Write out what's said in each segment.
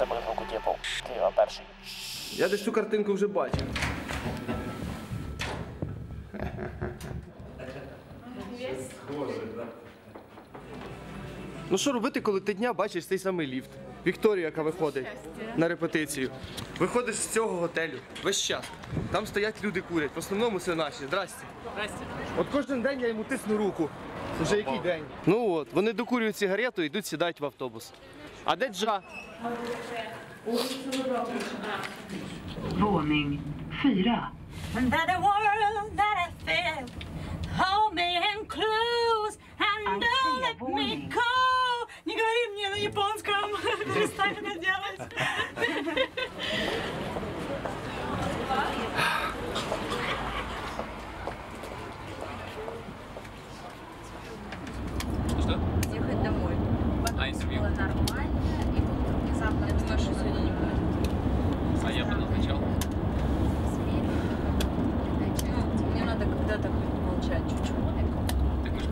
Це буде звуку типу. Києва перший. Я десь цю картинку вже бачив. Ну що робити, коли ти дня бачиш цей самий ліфт? Вікторія, яка виходить на репетицію. Виходиш з цього готелю весь час. Там стоять люди курять. В основному це наші. Здрасте. Здрасте. От кожен день я йому тисну руку. Вже який день? Ну от, вони докурюють сигарету і йдуть сідають в автобус. А де Джа? Våning 4. That the world that I feel Hold me in close And don't let me go Не говори мне на японском Перестань это делать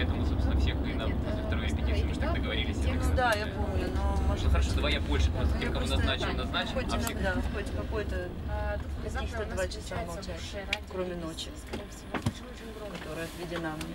поэтому, собственно, всех и на после второй репетиции мы же так договорились. Текст, да, я помню, но может... Ну хорошо, давай я больше просто тех, просто назначим, назначим, Хоть а иногда, хоть какой-то каких-то два часа молчать, кроме ночи, которая отведена мне.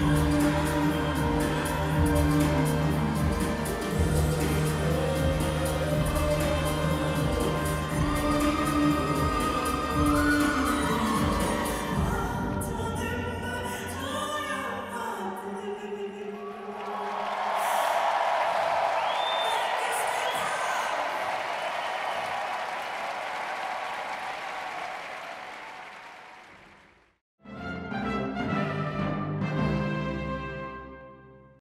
Bye.